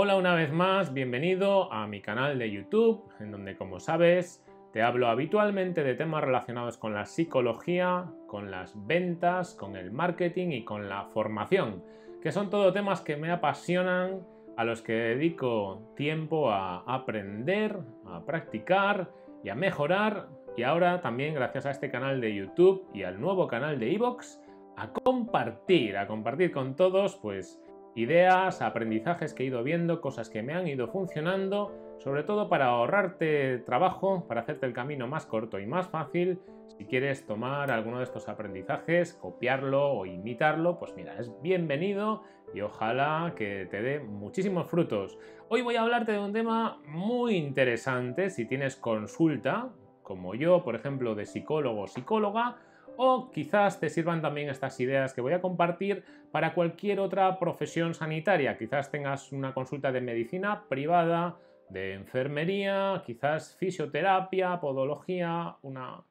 Hola una vez más, bienvenido a mi canal de YouTube, en donde como sabes te hablo habitualmente de temas relacionados con la psicología, con las ventas, con el marketing y con la formación, que son todo temas que me apasionan, a los que dedico tiempo a aprender, a practicar y a mejorar, y ahora también gracias a este canal de YouTube y al nuevo canal de Evox, a compartir, a compartir con todos, pues ideas, aprendizajes que he ido viendo, cosas que me han ido funcionando, sobre todo para ahorrarte trabajo, para hacerte el camino más corto y más fácil. Si quieres tomar alguno de estos aprendizajes, copiarlo o imitarlo, pues mira, es bienvenido y ojalá que te dé muchísimos frutos. Hoy voy a hablarte de un tema muy interesante si tienes consulta, como yo, por ejemplo, de psicólogo o psicóloga, o quizás te sirvan también estas ideas que voy a compartir para cualquier otra profesión sanitaria. Quizás tengas una consulta de medicina privada, de enfermería, quizás fisioterapia, podología, una,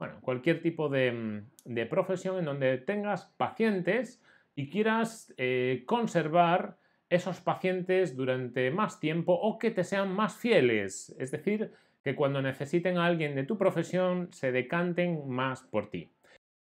bueno, cualquier tipo de, profesión en donde tengas pacientes y quieras eh, conservar esos pacientes durante más tiempo o que te sean más fieles. Es decir, que cuando necesiten a alguien de tu profesión se decanten más por ti.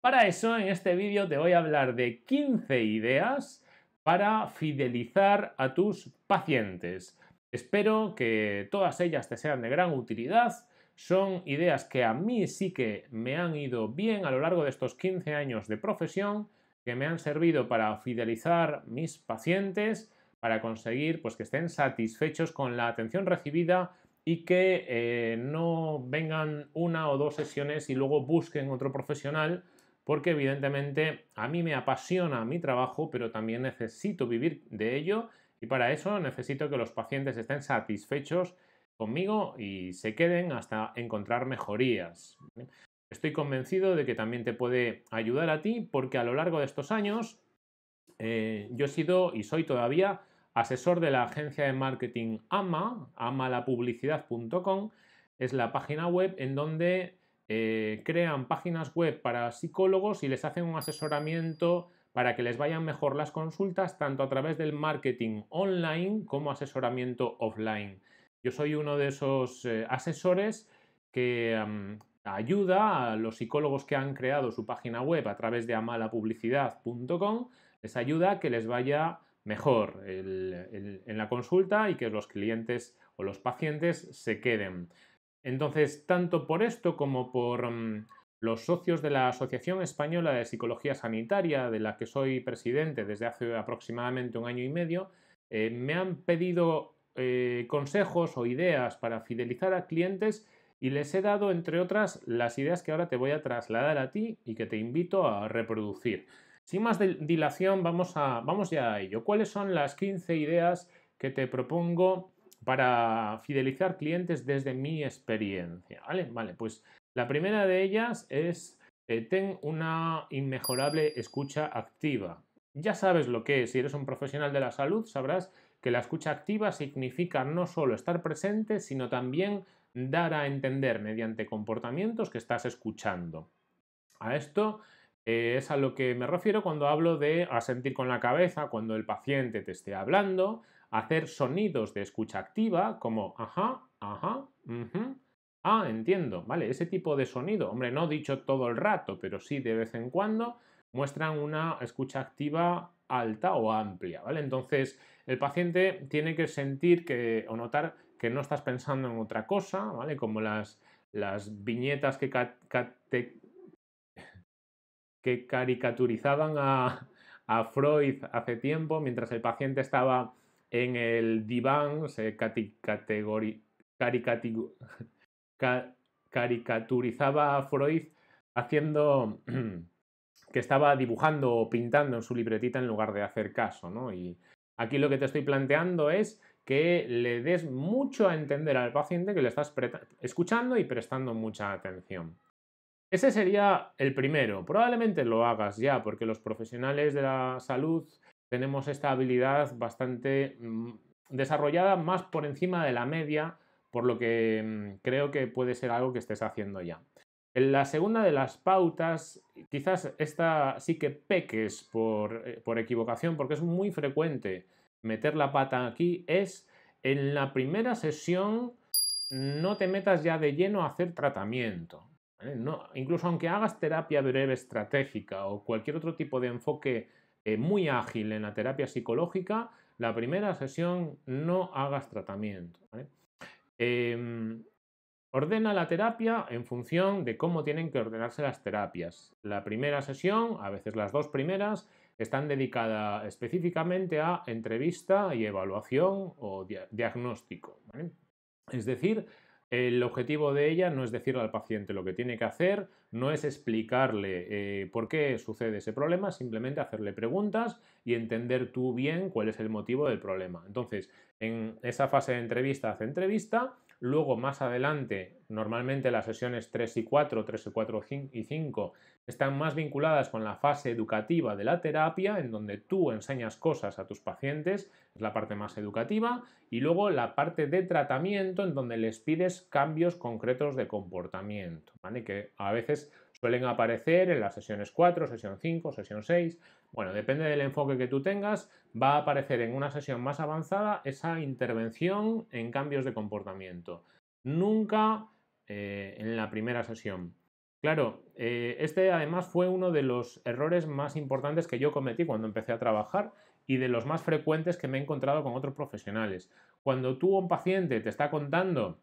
Para eso, en este vídeo te voy a hablar de 15 ideas para fidelizar a tus pacientes. Espero que todas ellas te sean de gran utilidad. Son ideas que a mí sí que me han ido bien a lo largo de estos 15 años de profesión, que me han servido para fidelizar mis pacientes, para conseguir pues, que estén satisfechos con la atención recibida y que eh, no vengan una o dos sesiones y luego busquen otro profesional porque evidentemente a mí me apasiona mi trabajo, pero también necesito vivir de ello y para eso necesito que los pacientes estén satisfechos conmigo y se queden hasta encontrar mejorías. Estoy convencido de que también te puede ayudar a ti porque a lo largo de estos años eh, yo he sido y soy todavía asesor de la agencia de marketing AMA, amalapublicidad.com, es la página web en donde eh, crean páginas web para psicólogos y les hacen un asesoramiento para que les vayan mejor las consultas, tanto a través del marketing online como asesoramiento offline. Yo soy uno de esos eh, asesores que ayuda a los psicólogos que han creado su página web a través de amalapublicidad.com, les ayuda a que les vaya mejor en la consulta y que los clientes o los pacientes se queden. Entonces, tanto por esto como por mm, los socios de la Asociación Española de Psicología Sanitaria, de la que soy presidente desde hace aproximadamente un año y medio, eh, me han pedido eh, consejos o ideas para fidelizar a clientes y les he dado, entre otras, las ideas que ahora te voy a trasladar a ti y que te invito a reproducir. Sin más dilación, vamos, a, vamos ya a ello. ¿Cuáles son las 15 ideas que te propongo para fidelizar clientes desde mi experiencia. ¿Vale? Vale, pues la primera de ellas es eh, ten una inmejorable escucha activa. Ya sabes lo que es, si eres un profesional de la salud, sabrás que la escucha activa significa no solo estar presente, sino también dar a entender mediante comportamientos que estás escuchando. A esto eh, es a lo que me refiero cuando hablo de asentir con la cabeza, cuando el paciente te esté hablando, hacer sonidos de escucha activa como ajá, ajá, ah, entiendo, ¿vale? Ese tipo de sonido, hombre, no dicho todo el rato, pero sí de vez en cuando, muestran una escucha activa alta o amplia, ¿vale? Entonces, el paciente tiene que sentir que, o notar que no estás pensando en otra cosa, ¿vale? Como las, las viñetas que, que caricaturizaban a, a Freud hace tiempo, mientras el paciente estaba en el diván se caricaturizaba a Freud haciendo que estaba dibujando o pintando en su libretita en lugar de hacer caso. Y aquí lo que te estoy planteando es que le des mucho a entender al paciente que le estás escuchando y prestando mucha atención. Ese sería el primero. Probablemente lo hagas ya, porque los profesionales de la salud tenemos esta habilidad bastante mm, desarrollada más por encima de la media, por lo que mm, creo que puede ser algo que estés haciendo ya. En la segunda de las pautas, quizás esta sí que peques por, eh, por equivocación, porque es muy frecuente meter la pata aquí es en la primera sesión no te metas ya de lleno a hacer tratamiento. No, incluso aunque hagas terapia breve estratégica o cualquier otro tipo de enfoque eh, muy ágil en la terapia psicológica, la primera sesión no hagas tratamiento. Em, ordena la terapia en función de cómo tienen que ordenarse las terapias. La primera sesión, a veces las dos primeras, están dedicadas específicamente a entrevista y evaluación o diagnóstico. Es decir, el objetivo de ella no es decirle al paciente lo que tiene que hacer, no es explicarle eh, por qué sucede ese problema, simplemente hacerle preguntas y entender tú bien cuál es el motivo del problema. Entonces, en esa fase de entrevista hace entrevista, luego más adelante, normalmente las sesiones 3 y 4, 3 y 4 y 5 están más vinculadas con la fase educativa de la terapia, en donde tú enseñas cosas a tus pacientes, es la parte más educativa, y luego la parte de tratamiento, en donde les pides cambios concretos de comportamiento, que a veces suelen aparecer en las sesiones 4, sesión 5, sesión 6. Bueno, depende del enfoque que tú tengas, va a aparecer en una sesión más avanzada esa intervención en cambios de comportamiento. Nunca eh, en la primera sesión. Claro, eh, este además fue uno de los errores más importantes que yo cometí cuando empecé a trabajar y de los más frecuentes que me he encontrado con otros profesionales. Cuando tú un paciente te está contando,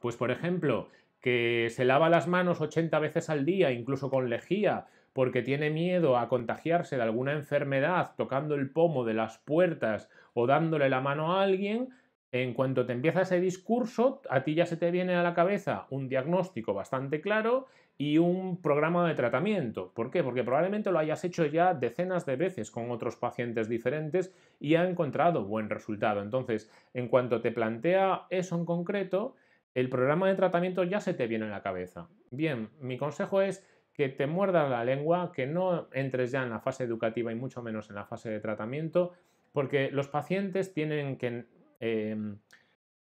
pues por ejemplo, que se lava las manos 80 veces al día, incluso con lejía, porque tiene miedo a contagiarse de alguna enfermedad tocando el pomo de las puertas o dándole la mano a alguien, en cuanto te empieza ese discurso, a ti ya se te viene a la cabeza un diagnóstico bastante claro y un programa de tratamiento. ¿Por qué? Porque probablemente lo hayas hecho ya decenas de veces con otros pacientes diferentes y ha encontrado buen resultado. Entonces, en cuanto te plantea eso en concreto, el programa de tratamiento ya se te viene en la cabeza. Bien, mi consejo es que te muerdas la lengua, que no entres ya en la fase educativa y mucho menos en la fase de tratamiento, porque los pacientes tienen que Em,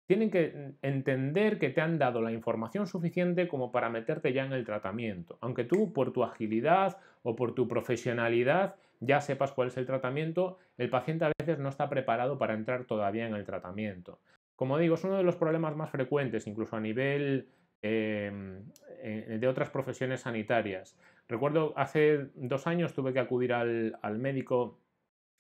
tienen que entender que te han dado la información suficiente como para meterte ya en el tratamiento. Aunque tú por tu agilidad o por tu profesionalidad ya sepas cuál es el tratamiento, el paciente a veces no está preparado para entrar todavía en el tratamiento. Como digo, es uno de los problemas más frecuentes, incluso a nivel eh, de otras profesiones sanitarias. Recuerdo hace dos años tuve que acudir al médico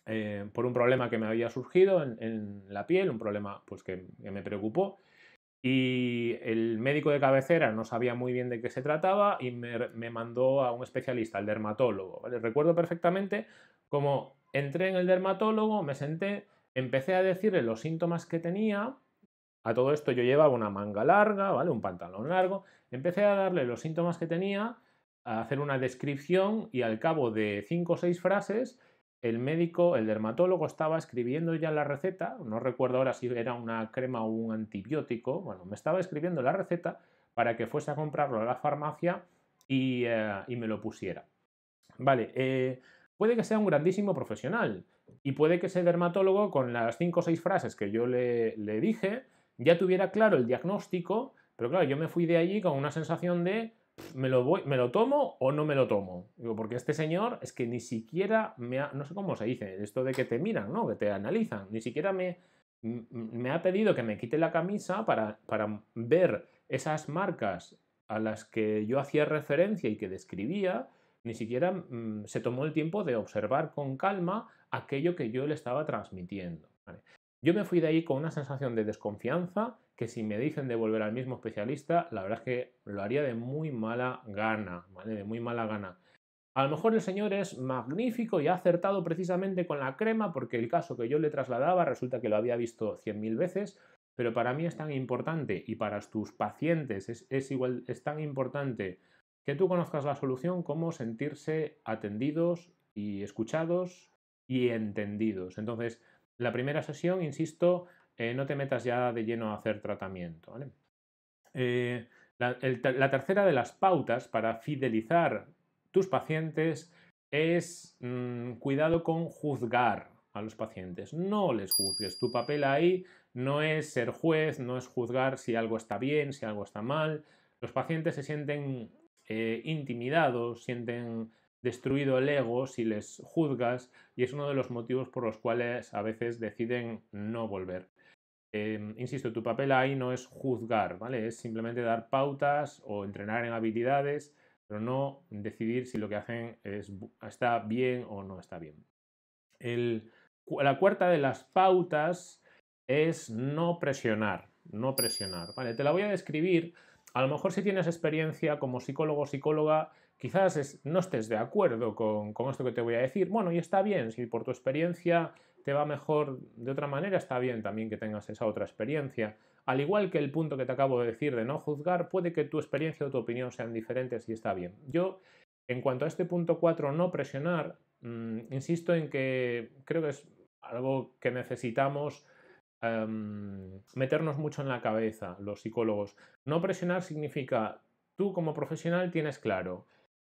eh, por un problema que me había surgido en, la piel, un problema pues, que, me preocupó. Y el médico de cabecera no sabía muy bien de qué se trataba y me, mandó a un especialista, al dermatólogo. Recuerdo perfectamente cómo entré en el dermatólogo, me senté, empecé a decirle los síntomas que tenía. A todo esto yo llevaba una manga larga, ¿vale? un pantalón largo. Empecé a darle los síntomas que tenía, a hacer una descripción y al cabo de cinco o seis frases el médico, el dermatólogo, estaba escribiendo ya la receta, no recuerdo ahora si era una crema o un antibiótico, bueno, me estaba escribiendo la receta para que fuese a comprarlo a la farmacia y, eh, me lo pusiera. Vale, eh, puede que sea un grandísimo profesional y puede que ese dermatólogo con las cinco o seis frases que yo le, le dije ya tuviera claro el diagnóstico, pero claro, yo me fui de allí con una sensación de ¿me lo, voy, ¿me lo tomo o no me lo tomo? Digo, porque este señor es que ni siquiera me ha, no sé cómo se dice, esto de que te miran, ¿no? Que te analizan, ni siquiera me, me ha pedido que me quite la camisa para, para ver esas marcas a las que yo hacía referencia y que describía, ni siquiera mm, se tomó el tiempo de observar con calma aquello que yo le estaba transmitiendo. Yo me fui de ahí con una sensación de desconfianza que si me dicen de volver al mismo especialista, la verdad es que lo haría de muy mala gana, ¿vale? De muy mala gana. A lo mejor el señor es magnífico y ha acertado precisamente con la crema porque el caso que yo le trasladaba resulta que lo había visto 100.000 veces, pero para mí es tan importante y para tus pacientes es, igual, es tan importante que tú conozcas la solución como sentirse atendidos y escuchados y entendidos. Entonces, la primera sesión, insisto, eh, no te metas ya de lleno a hacer tratamiento. Eh, la, tercera de las pautas para fidelizar tus pacientes es mm, cuidado con juzgar a los pacientes. No les juzgues. Tu papel ahí no es ser juez, no es juzgar si algo está bien, si algo está mal. Los pacientes se sienten eh, intimidados, sienten destruido el ego si les juzgas y es uno de los motivos por los cuales a veces deciden no volver. Em, insisto, tu papel ahí no es juzgar, ¿vale? Es simplemente dar pautas o entrenar en habilidades, pero no decidir si lo que hacen está bien o no está bien. la cuarta de las pautas es no presionar, no presionar, ¿vale? Te la voy a describir. A lo mejor si tienes experiencia como psicólogo o psicóloga, quizás no estés de acuerdo con, esto que te voy a decir. Bueno, y está bien, si por tu experiencia te va mejor de otra manera, está bien también que tengas esa otra experiencia. Al igual que el punto que te acabo de decir de no juzgar, puede que tu experiencia o tu opinión sean diferentes y está bien. Yo, en cuanto a este punto 4, no presionar, mm, insisto en que creo que es algo que necesitamos em, meternos mucho en la cabeza los psicólogos. No presionar significa tú como profesional tienes claro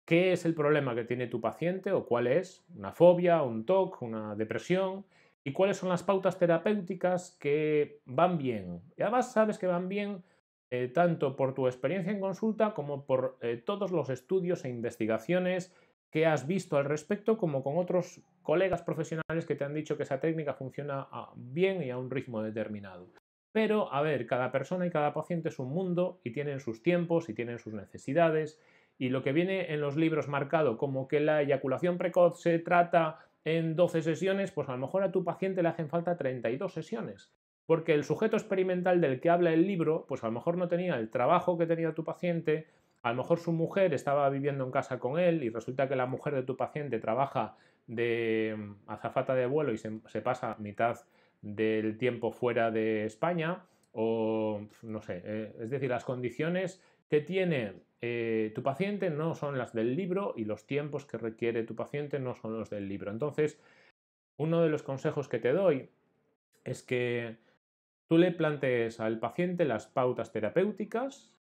qué es el problema que tiene tu paciente o cuál es, una fobia, un TOC, una depresión, y cuáles son las pautas terapéuticas que van bien. Y además sabes que van bien eh, tanto por tu experiencia en consulta como por eh, todos los estudios e investigaciones que has visto al respecto, como con otros colegas profesionales que te han dicho que esa técnica funciona bien y a un ritmo determinado. Pero, a ver, cada persona y cada paciente es un mundo y tienen sus tiempos y tienen sus necesidades y lo que viene en los libros marcado como que la eyaculación precoz se trata en 12 sesiones, pues a lo mejor a tu paciente le hacen falta 32 sesiones. Porque el sujeto experimental del que habla el libro, pues a lo mejor no tenía el trabajo que tenía tu paciente, a lo mejor su mujer estaba viviendo en casa con él y resulta que la mujer de tu paciente trabaja de mm, azafata de vuelo y se, pasa mitad del tiempo fuera de España o no sé, eh, es decir, las condiciones que tiene eh, tu paciente no son las del libro y los tiempos que requiere tu paciente no son los del libro. Entonces, uno de los consejos que te doy es que tú le plantees al paciente las pautas terapéuticas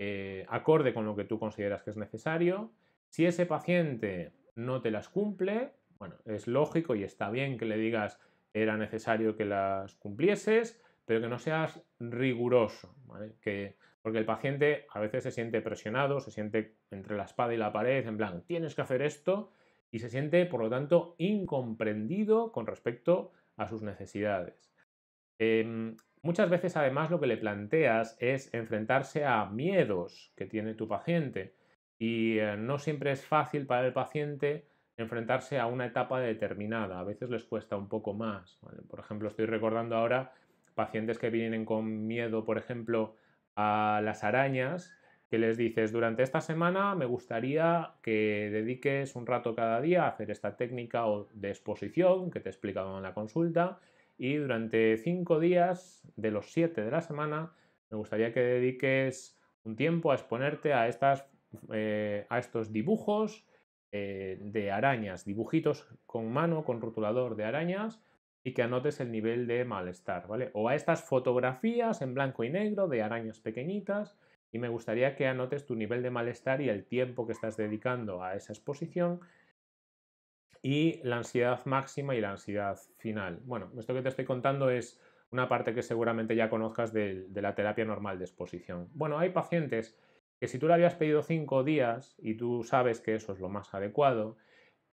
eh, acorde con lo que tú consideras que es necesario. Si ese paciente no te las cumple, bueno, es lógico y está bien que le digas era necesario que las cumplieses, pero que no seas riguroso, que porque el paciente a veces se siente presionado, se siente entre la espada y la pared, en plan, tienes que hacer esto, y se siente, por lo tanto, incomprendido con respecto a sus necesidades. Em, muchas veces, además, lo que le planteas es enfrentarse a miedos que tiene tu paciente, y eh, no siempre es fácil para el paciente enfrentarse a una etapa determinada. A veces les cuesta un poco más. Por ejemplo, estoy recordando ahora pacientes que vienen con miedo, por ejemplo, a las arañas que les dices, durante esta semana me gustaría que dediques un rato cada día a hacer esta técnica de exposición que te he explicado en la consulta y durante cinco días de los siete de la semana me gustaría que dediques un tiempo a exponerte a, estas, eh, a estos dibujos eh, de arañas, dibujitos con mano, con rotulador de arañas y que anotes el nivel de malestar, ¿vale? O a estas fotografías en blanco y negro de arañas pequeñitas y me gustaría que anotes tu nivel de malestar y el tiempo que estás dedicando a esa exposición y la ansiedad máxima y la ansiedad final. Bueno, esto que te estoy contando es una parte que seguramente ya conozcas de, la terapia normal de exposición. Bueno, hay pacientes que si tú le habías pedido cinco días y tú sabes que eso es lo más adecuado,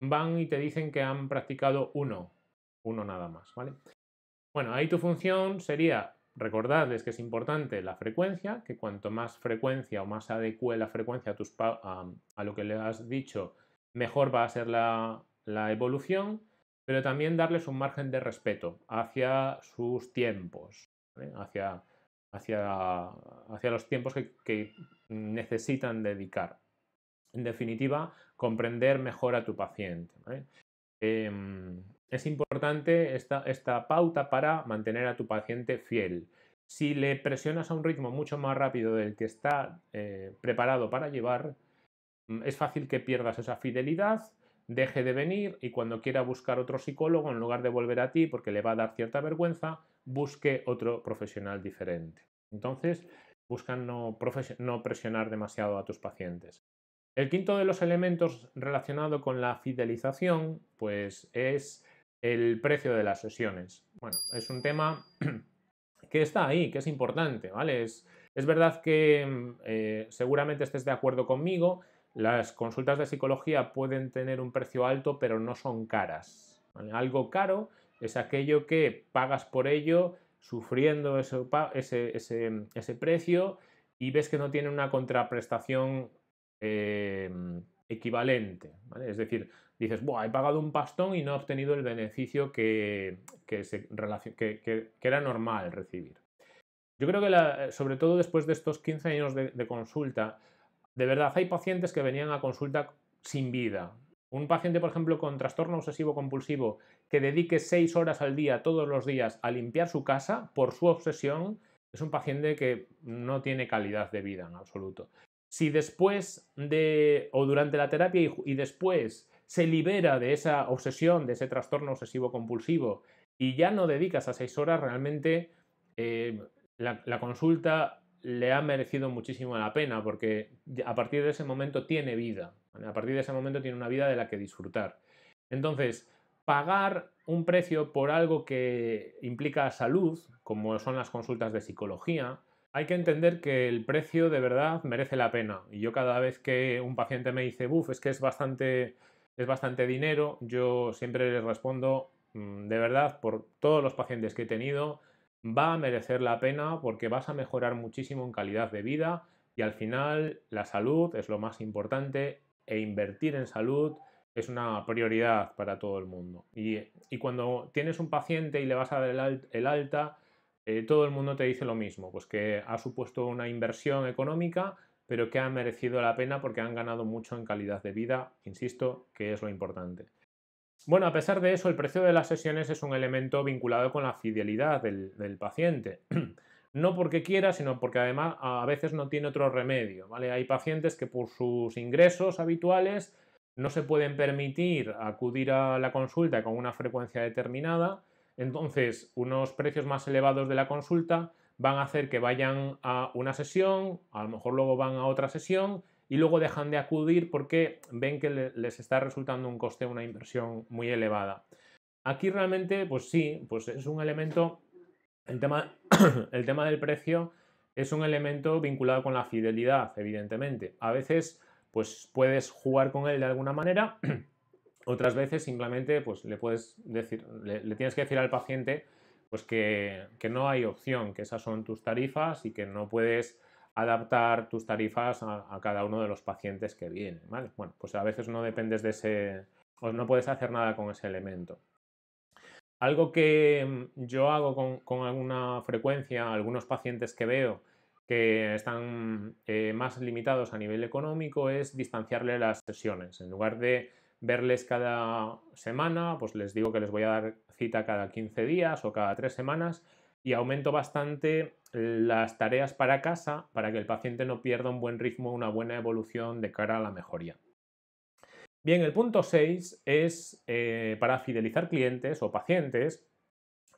van y te dicen que han practicado uno uno nada más, ¿vale? Bueno, ahí tu función sería recordarles que es importante la frecuencia, que cuanto más frecuencia o más adecue la frecuencia a, tus a, lo que le has dicho, mejor va a ser la, evolución, pero también darles un margen de respeto hacia sus tiempos, hacia, hacia, hacia, los tiempos que, necesitan dedicar. En definitiva, comprender mejor a tu paciente. Em, es importante esta, esta pauta para mantener a tu paciente fiel. Si le presionas a un ritmo mucho más rápido del que está eh, preparado para llevar, mm, es fácil que pierdas esa fidelidad, deje de venir y cuando quiera buscar otro psicólogo, en lugar de volver a ti porque le va a dar cierta vergüenza, busque otro profesional diferente. Entonces, busca no, no presionar demasiado a tus pacientes. El quinto de los elementos relacionado con la fidelización, pues es el precio de las sesiones. Bueno, es un tema que está ahí, que es importante, ¿vale? Es, es verdad que mm, eh, seguramente estés de acuerdo conmigo, las consultas de psicología pueden tener un precio alto, pero no son caras. Algo caro es aquello que pagas por ello, sufriendo ese, ese, precio y ves que no tiene una contraprestación eh, equivalente. Es decir, dices, Buah, he pagado un pastón y no he obtenido el beneficio que, era normal recibir. Yo creo que, sobre todo después de estos 15 años de, consulta, de verdad hay pacientes que venían a consulta sin vida. Un paciente, por ejemplo, con trastorno obsesivo compulsivo que dedique 6 horas al día, todos los días, a limpiar su casa por su obsesión, es un paciente que no tiene calidad de vida en absoluto. Si después de, o durante la terapia y después se libera de esa obsesión, de ese trastorno obsesivo compulsivo y ya no dedicas a seis horas, realmente eh, la, consulta le ha merecido muchísimo la pena porque a partir de ese momento tiene vida, a partir de ese momento tiene una vida de la que disfrutar. Entonces, pagar un precio por algo que implica salud, como son las consultas de psicología, hay que entender que el precio de verdad merece la pena. Y yo cada vez que un paciente me dice, buf, es que es bastante es bastante dinero. Yo siempre les respondo, mm, de verdad, por todos los pacientes que he tenido, va a merecer la pena porque vas a mejorar muchísimo en calidad de vida y al final la salud es lo más importante e invertir en salud es una prioridad para todo el mundo. Y, cuando tienes un paciente y le vas a dar el, alta, eh, todo el mundo te dice lo mismo, pues que ha supuesto una inversión económica pero que han merecido la pena porque han ganado mucho en calidad de vida, insisto, que es lo importante. Bueno, a pesar de eso, el precio de las sesiones es un elemento vinculado con la fidelidad del, paciente. No porque quiera, sino porque además a veces no tiene otro remedio. Hay pacientes que por sus ingresos habituales no se pueden permitir acudir a la consulta con una frecuencia determinada, entonces unos precios más elevados de la consulta van a hacer que vayan a una sesión, a lo mejor luego van a otra sesión y luego dejan de acudir porque ven que les está resultando un coste, una inversión muy elevada. Aquí realmente, pues sí, pues es un elemento, el tema, el tema del precio es un elemento vinculado con la fidelidad, evidentemente. A veces, pues puedes jugar con él de alguna manera, otras veces simplemente, pues le puedes decir, le tienes que decir al paciente pues que, no hay opción, que esas son tus tarifas y que no puedes adaptar tus tarifas a, cada uno de los pacientes que vienen. Bueno, pues a veces no dependes de ese, o no puedes hacer nada con ese elemento. Algo que yo hago con, alguna frecuencia, algunos pacientes que veo que están eh, más limitados a nivel económico, es distanciarle las sesiones. En lugar de verles cada semana, pues les digo que les voy a dar cita cada 15 días o cada 3 semanas y aumento bastante las tareas para casa para que el paciente no pierda un buen ritmo, una buena evolución de cara a la mejoría. Bien, el punto 6 es eh, para fidelizar clientes o pacientes,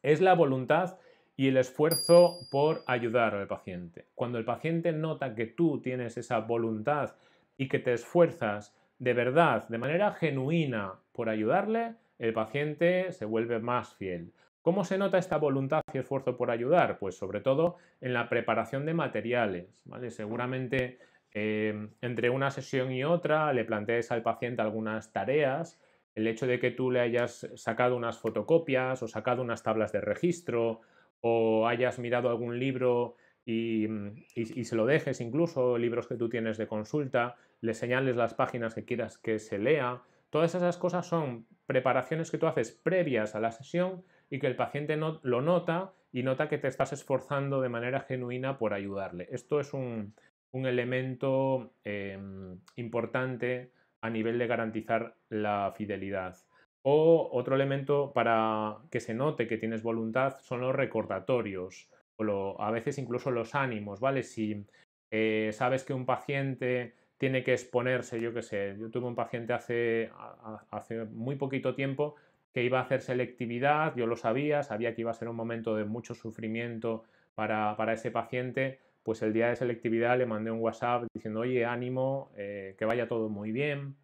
es la voluntad y el esfuerzo por ayudar al paciente. Cuando el paciente nota que tú tienes esa voluntad y que te esfuerzas de verdad, de manera genuina, por ayudarle, el paciente se vuelve más fiel. ¿Cómo se nota esta voluntad y esfuerzo por ayudar? Pues sobre todo en la preparación de materiales. ¿vale? Seguramente eh, entre una sesión y otra le plantees al paciente algunas tareas. El hecho de que tú le hayas sacado unas fotocopias o sacado unas tablas de registro o hayas mirado algún libro y, y, se lo dejes incluso, libros que tú tienes de consulta, le señales las páginas que quieras que se lea. Todas esas cosas son preparaciones que tú haces previas a la sesión y que el paciente no, lo nota y nota que te estás esforzando de manera genuina por ayudarle. Esto es un, elemento em, importante a nivel de garantizar la fidelidad. O otro elemento para que se note que tienes voluntad son los recordatorios o a veces incluso los ánimos, ¿vale? Si eh, sabes que un paciente tiene que exponerse, yo qué sé, yo tuve un paciente hace, hace muy poquito tiempo que iba a hacer selectividad, yo lo sabía, sabía que iba a ser un momento de mucho sufrimiento para, ese paciente, pues el día de selectividad le mandé un WhatsApp diciendo, oye, ánimo, eh, que vaya todo muy bien.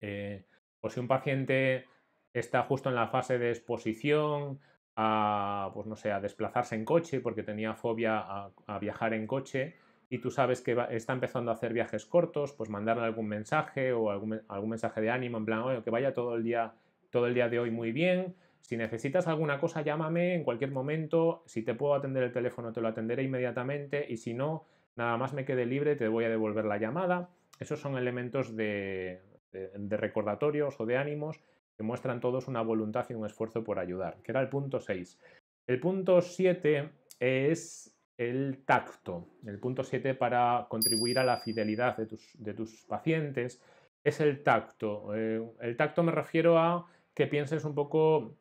Eh, o si un paciente está justo en la fase de exposición a, pues no sé, a desplazarse en coche porque tenía fobia a viajar en coche, y tú sabes que está empezando a hacer viajes cortos, pues mandarle algún mensaje o algún, mensaje de ánimo en plan, oye, que vaya todo el día, todo el día de hoy muy bien. Si necesitas alguna cosa, llámame en cualquier momento. Si te puedo atender el teléfono, te lo atenderé inmediatamente. Y si no, nada más me quede libre, te voy a devolver la llamada. Esos son elementos de, de recordatorios o de ánimos que muestran todos una voluntad y un esfuerzo por ayudar, que era el punto 6. El punto 7 es el tacto. El punto 7 para contribuir a la fidelidad de tus, pacientes es el tacto. Eh, el tacto me refiero a que pienses un poco,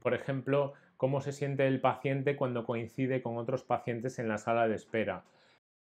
por ejemplo, cómo se siente el paciente cuando coincide con otros pacientes en la sala de espera.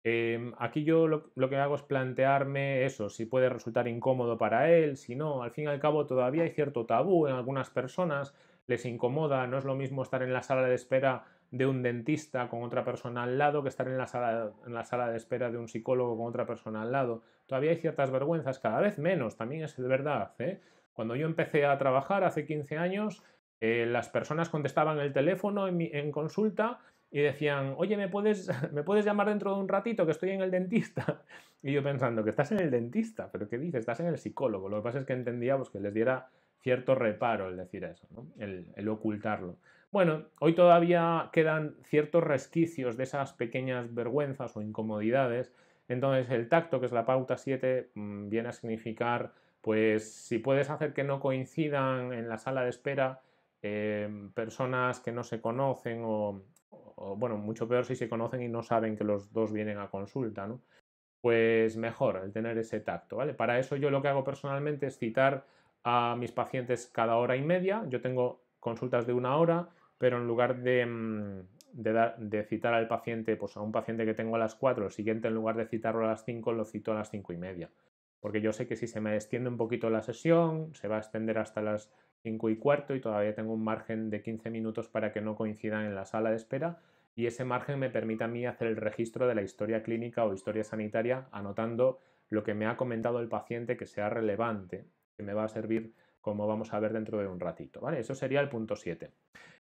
Em, aquí yo lo, lo, que hago es plantearme eso, si puede resultar incómodo para él, si no, al fin y al cabo todavía hay cierto tabú en algunas personas, les incomoda, no es lo mismo estar en la sala de espera de un dentista con otra persona al lado que estar en la sala, en la sala de espera de un psicólogo con otra persona al lado. Todavía hay ciertas vergüenzas, cada vez menos, también es verdad. ¿eh? Cuando yo empecé a trabajar hace 15 años, eh, las personas contestaban el teléfono en, consulta y decían, oye, ¿me puedes, ¿me puedes llamar dentro de un ratito que estoy en el dentista? Y yo pensando, que estás en el dentista, pero ¿qué dices? Estás en el psicólogo. Lo que pasa es que entendía pues, que les diera cierto reparo el decir eso, el ocultarlo. Bueno, hoy todavía quedan ciertos resquicios de esas pequeñas vergüenzas o incomodidades. Entonces el tacto, que es la pauta 7, mm, viene a significar, pues si puedes hacer que no coincidan en la sala de espera em, personas que no se conocen o, bueno, mucho peor si se conocen y no saben que los dos vienen a consulta, ¿no? Pues mejor el tener ese tacto, ¿vale? Para eso yo lo que hago personalmente es citar a mis pacientes cada hora y media. Yo tengo consultas de una hora pero en lugar mm, de, citar al paciente, pues a un paciente que tengo a las 4, el siguiente en lugar de citarlo a las 5, lo cito a las 5 y media. Porque yo sé que si se me extiende un poquito la sesión, se va a extender hasta las 5 y cuarto y todavía tengo un margen de 15 minutos para que no coincidan en la sala de espera y ese margen me permite a mí hacer el registro de la historia clínica o historia sanitaria anotando lo que me ha comentado el paciente que sea relevante, que me va a servir como vamos a ver dentro de un ratito. ¿vale? Eso sería el punto 7.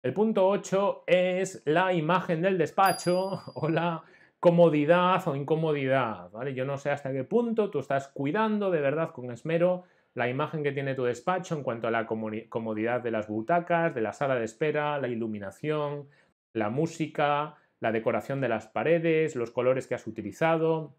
El punto 8 es la imagen del despacho o la comodidad o incomodidad. ¿vale? Yo no sé hasta qué punto tú estás cuidando de verdad con esmero la imagen que tiene tu despacho en cuanto a la comodidad de las butacas, de la sala de espera, la iluminación, la música, la decoración de las paredes, los colores que has utilizado.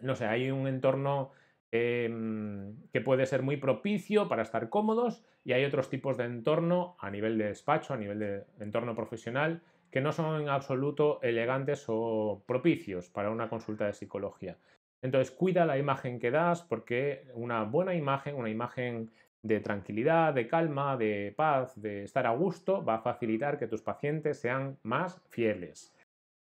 No sé, hay un entorno Em, que puede ser muy propicio para estar cómodos y hay otros tipos de entorno a nivel de despacho, a nivel de entorno profesional, que no son en absoluto elegantes o propicios para una consulta de psicología. Entonces, cuida la imagen que das porque una buena imagen, una imagen de tranquilidad, de calma, de paz, de estar a gusto, va a facilitar que tus pacientes sean más fieles.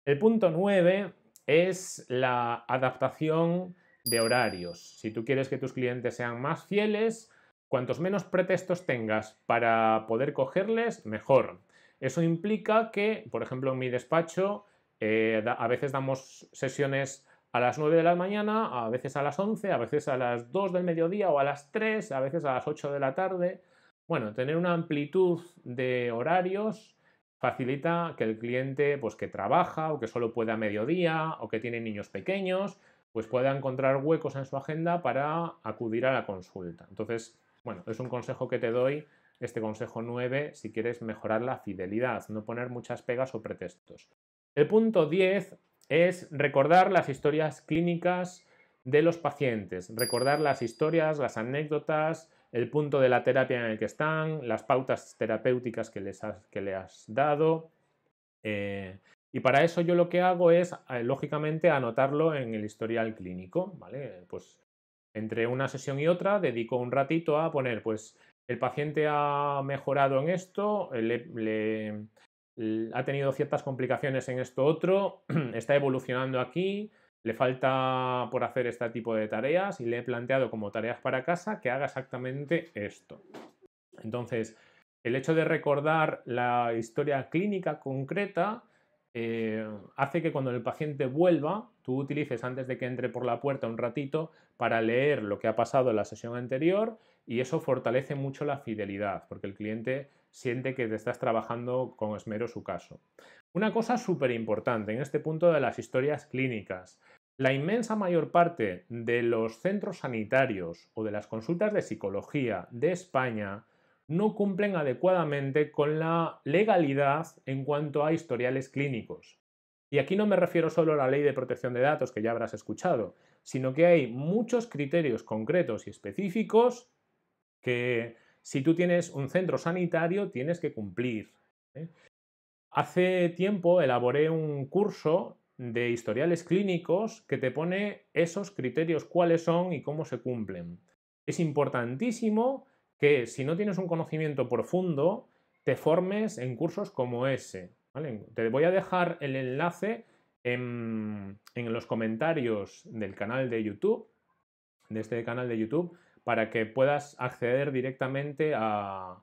El punto 9 es la adaptación de horarios. Si tú quieres que tus clientes sean más fieles, cuantos menos pretextos tengas para poder cogerles, mejor. Eso implica que, por ejemplo, en mi despacho, eh, a veces damos sesiones a las 9 de la mañana, a veces a las 11, a veces a las 2 del mediodía o a las 3, a veces a las 8 de la tarde. Bueno, tener una amplitud de horarios facilita que el cliente pues que trabaja o que solo puede a mediodía o que tiene niños pequeños, pues pueda encontrar huecos en su agenda para acudir a la consulta. Entonces, bueno, es un consejo que te doy, este consejo 9, si quieres mejorar la fidelidad, no poner muchas pegas o pretextos. El punto 10 es recordar las historias clínicas de los pacientes, recordar las historias, las anécdotas, el punto de la terapia en el que están, las pautas terapéuticas que, les has, que le has dado, eh, y para eso yo lo que hago es, eh, lógicamente, anotarlo en el historial clínico, ¿vale? Pues entre una sesión y otra dedico un ratito a poner, pues el paciente ha mejorado en esto, le, ha tenido ciertas complicaciones en esto otro, está evolucionando aquí, le falta por hacer este tipo de tareas y le he planteado como tareas para casa que haga exactamente esto. Entonces, el hecho de recordar la historia clínica concreta eh, hace que cuando el paciente vuelva, tú utilices antes de que entre por la puerta un ratito para leer lo que ha pasado en la sesión anterior y eso fortalece mucho la fidelidad, porque el cliente siente que te estás trabajando con esmero su caso. Una cosa súper importante en este punto de las historias clínicas. La inmensa mayor parte de los centros sanitarios o de las consultas de psicología de España no cumplen adecuadamente con la legalidad en cuanto a historiales clínicos. Y aquí no me refiero solo a la ley de protección de datos que ya habrás escuchado, sino que hay muchos criterios concretos y específicos que si tú tienes un centro sanitario tienes que cumplir. ¿eh? Hace tiempo elaboré un curso de historiales clínicos que te pone esos criterios cuáles son y cómo se cumplen. Es importantísimo que si no tienes un conocimiento profundo, te formes en cursos como ese. Te voy a dejar el enlace en, los comentarios del canal de YouTube, de este canal de YouTube, para que puedas acceder directamente a,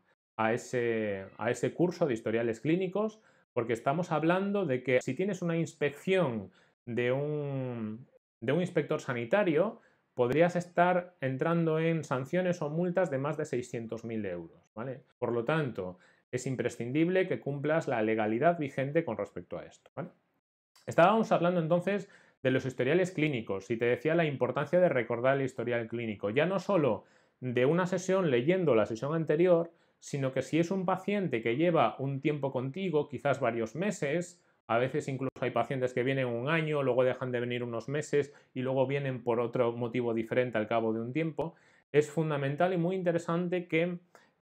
ese, a ese curso de historiales clínicos, porque estamos hablando de que si tienes una inspección de un, de un inspector sanitario, podrías estar entrando en sanciones o multas de más de 600.000 euros. ¿vale? Por lo tanto, es imprescindible que cumplas la legalidad vigente con respecto a esto. Estábamos hablando entonces de los historiales clínicos y te decía la importancia de recordar el historial clínico, ya no solo de una sesión leyendo la sesión anterior, sino que si es un paciente que lleva un tiempo contigo, quizás varios meses, a veces incluso hay pacientes que vienen un año, luego dejan de venir unos meses y luego vienen por otro motivo diferente al cabo de un tiempo, es fundamental y muy interesante que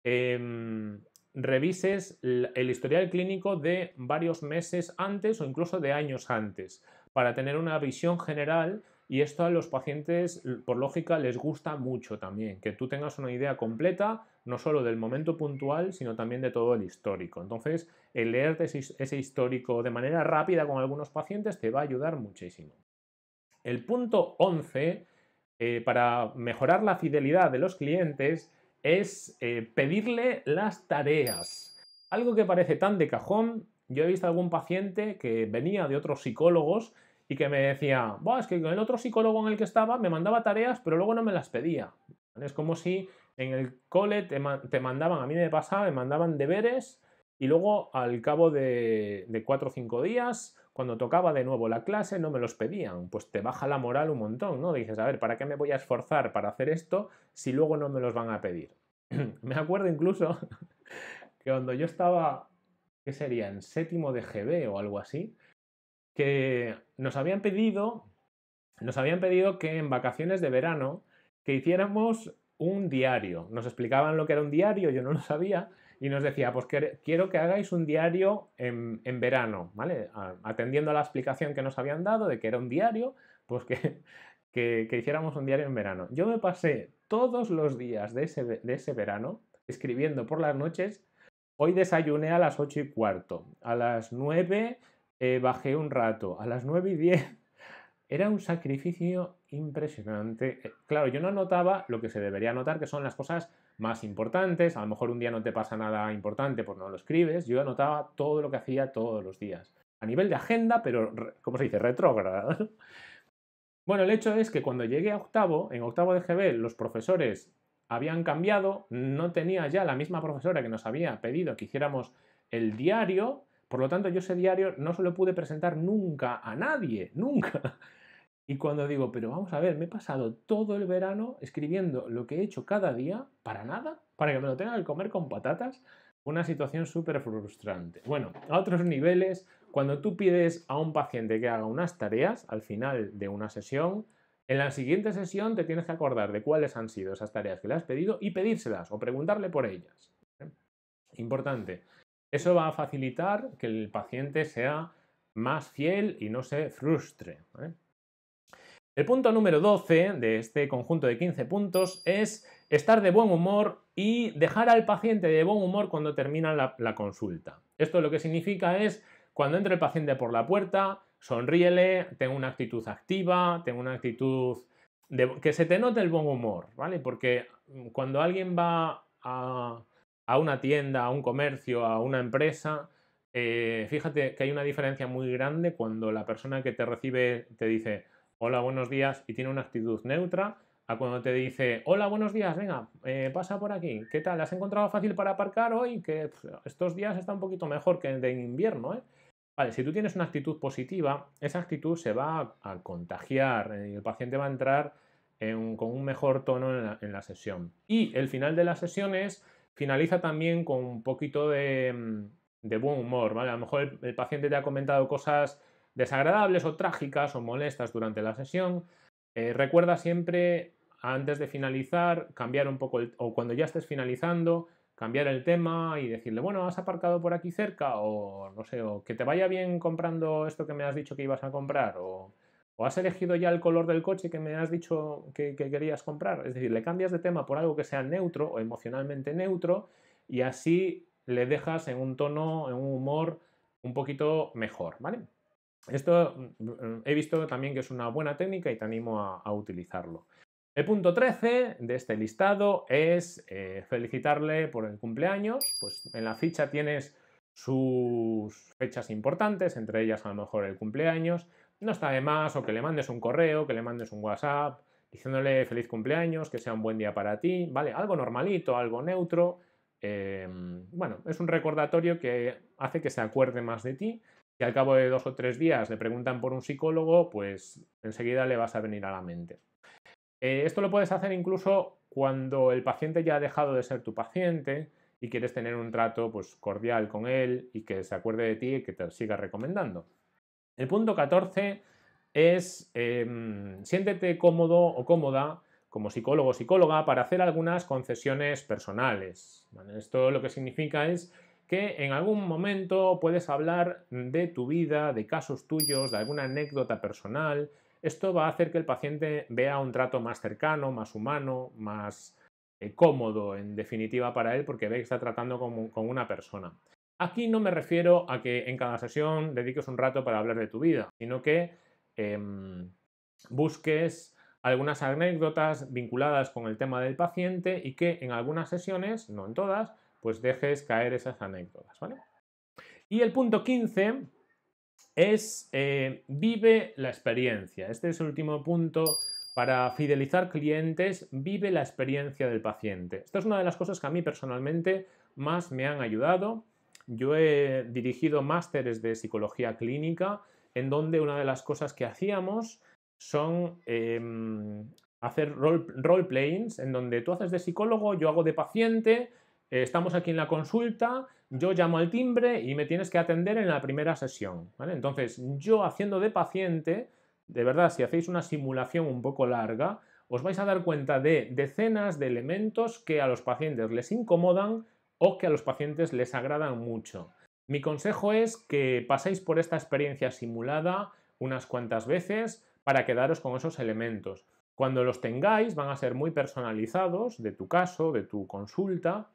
em, revises el historial clínico de varios meses antes o incluso de años antes para tener una visión general y esto a los pacientes por lógica les gusta mucho también, que tú tengas una idea completa no solo del momento puntual sino también de todo el histórico. Entonces el leerte ese histórico de manera rápida con algunos pacientes te va a ayudar muchísimo. El punto 11 eh, para mejorar la fidelidad de los clientes es eh, pedirle las tareas. Algo que parece tan de cajón. Yo he visto algún paciente que venía de otros psicólogos y que me decía, es que el otro psicólogo en el que estaba me mandaba tareas, pero luego no me las pedía. Es como si en el cole te, mandaban, a mí me pasaba, me mandaban deberes y luego al cabo de, de cuatro o cinco días, cuando tocaba de nuevo la clase, no me los pedían. Pues te baja la moral un montón, ¿no? Dices, a ver, ¿para qué me voy a esforzar para hacer esto si luego no me los van a pedir? me acuerdo incluso que cuando yo estaba, ¿qué sería? En séptimo de GB o algo así, que nos habían pedido, nos habían pedido que en vacaciones de verano que hiciéramos un diario. Nos explicaban lo que era un diario, yo no lo sabía, y nos decía, pues quiero que hagáis un diario en, verano, ¿vale? Atendiendo a la explicación que nos habían dado de que era un diario, pues que, que, hiciéramos un diario en verano. Yo me pasé todos los días de ese, de ese verano escribiendo por las noches. Hoy desayuné a las 8 y cuarto, a las 9 eh, bajé un rato, a las 9 y 10 era un sacrificio impresionante. Eh, claro, yo no notaba lo que se debería notar, que son las cosas más importantes. A lo mejor un día no te pasa nada importante, pues no lo escribes. Yo anotaba todo lo que hacía todos los días. A nivel de agenda, pero, ¿cómo se dice? Retrógrada. Bueno, el hecho es que cuando llegué a octavo, en octavo de GB, los profesores habían cambiado, no tenía ya la misma profesora que nos había pedido que hiciéramos el diario, por lo tanto yo ese diario no se lo pude presentar nunca a nadie, nunca. Y cuando digo, pero vamos a ver, me he pasado todo el verano escribiendo lo que he hecho cada día para nada, para que me lo tenga que comer con patatas, una situación súper frustrante. Bueno, a otros niveles, cuando tú pides a un paciente que haga unas tareas al final de una sesión, en la siguiente sesión te tienes que acordar de cuáles han sido esas tareas que le has pedido y pedírselas o preguntarle por ellas. ¿eh? Importante. Eso va a facilitar que el paciente sea más fiel y no se frustre. ¿eh? El punto número 12 de este conjunto de 15 puntos es estar de buen humor y dejar al paciente de buen humor cuando termina la, consulta. Esto lo que significa es cuando entre el paciente por la puerta, sonríele, tenga una actitud activa, tenga una actitud de, que se te note el buen humor, ¿vale? Porque cuando alguien va a, una tienda, a un comercio, a una empresa, eh, fíjate que hay una diferencia muy grande cuando la persona que te recibe te dice hola, buenos días y tiene una actitud neutra, a cuando te dice, hola, buenos días, venga, eh, pasa por aquí, ¿qué tal? ¿Has encontrado fácil para aparcar hoy? Que estos días está un poquito mejor que de invierno, ¿eh? Vale, si tú tienes una actitud positiva, esa actitud se va a, contagiar y el paciente va a entrar con un mejor tono en la, sesión. Y el final de las sesiones finaliza también con un poquito de, mm, buen humor, ¿vale? A lo mejor el paciente te ha comentado cosas desagradables o trágicas o molestas durante la sesión, eh, recuerda siempre, antes de finalizar, cambiar un poco, el, o cuando ya estés finalizando, cambiar el tema y decirle, bueno, has aparcado por aquí cerca, o no sé, o que te vaya bien comprando esto que me has dicho que ibas a comprar, o, has elegido ya el color del coche que me has dicho que, que, querías comprar. Es decir, le cambias de tema por algo que sea neutro o emocionalmente neutro, y así le dejas en un tono, en un humor un poquito mejor, ¿vale? Esto mm, he visto también que es una buena técnica y te animo a, utilizarlo. El punto 13 de este listado es eh, felicitarle por el cumpleaños. Pues en la ficha tienes sus fechas importantes, entre ellas a lo mejor el cumpleaños. No está de más o que le mandes un correo, que le mandes un WhatsApp diciéndole feliz cumpleaños, que sea un buen día para ti, ¿vale? Algo normalito, algo neutro. Em, bueno, es un recordatorio que hace que se acuerde más de ti al cabo de dos o tres días le preguntan por un psicólogo, pues enseguida le vas a venir a la mente. Eh, esto lo puedes hacer incluso cuando el paciente ya ha dejado de ser tu paciente y quieres tener un trato pues, cordial con él y que se acuerde de ti y que te siga recomendando. El punto 14 es em, siéntete cómodo o cómoda como psicólogo o psicóloga para hacer algunas concesiones personales. Esto lo que significa es que en algún momento puedes hablar de tu vida, de casos tuyos, de alguna anécdota personal. Esto va a hacer que el paciente vea un trato más cercano, más humano, más eh, cómodo, en definitiva, para él, porque ve que está tratando con, una persona. Aquí no me refiero a que en cada sesión dediques un rato para hablar de tu vida, sino que em, busques algunas anécdotas vinculadas con el tema del paciente y que en algunas sesiones, no en todas, pues dejes caer esas anécdotas, ¿vale? Y el punto 15 es eh, vive la experiencia. Este es el último punto para fidelizar clientes, vive la experiencia del paciente. Esta es una de las cosas que a mí personalmente más me han ayudado. Yo he dirigido másteres de psicología clínica en donde una de las cosas que hacíamos son em, hacer role, role en donde tú haces de psicólogo, yo hago de paciente estamos aquí en la consulta, yo llamo al timbre y me tienes que atender en la primera sesión. Entonces, yo haciendo de paciente, de verdad, si hacéis una simulación un poco larga, os vais a dar cuenta de decenas de elementos que a los pacientes les incomodan o que a los pacientes les agradan mucho. Mi consejo es que paséis por esta experiencia simulada unas cuantas veces para quedaros con esos elementos. Cuando los tengáis van a ser muy personalizados de tu caso, de tu consulta,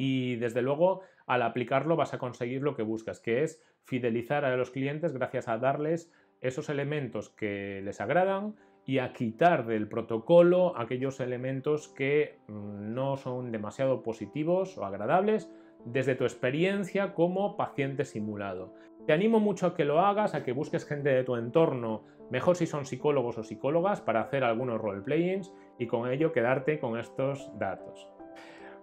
y desde luego al aplicarlo vas a conseguir lo que buscas, que es fidelizar a los clientes gracias a darles esos elementos que les agradan y a quitar del protocolo aquellos elementos que mm, no son demasiado positivos o agradables desde tu experiencia como paciente simulado. Te animo mucho a que lo hagas, a que busques gente de tu entorno, mejor si son psicólogos o psicólogas, para hacer algunos role-playings y con ello quedarte con estos datos.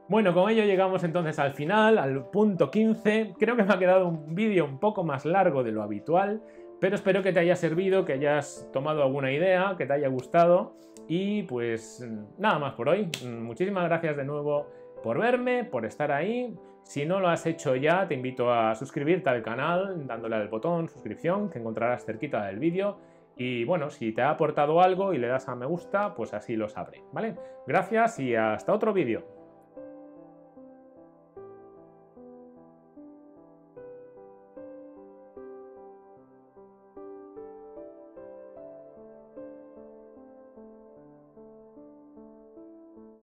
Bueno, con ello llegamos entonces al final, al punto 15. Creo que me ha quedado un vídeo un poco más largo de lo habitual, pero espero que te haya servido, que hayas tomado alguna idea, que te haya gustado. Y pues nada más por hoy. Muchísimas gracias de nuevo por verme, por estar ahí. Si no lo has hecho ya, te invito a suscribirte al canal dándole al botón suscripción que encontrarás cerquita del vídeo. Y bueno, si te ha aportado algo y le das a me gusta, pues así lo sabré, ¿vale? Gracias y hasta otro vídeo.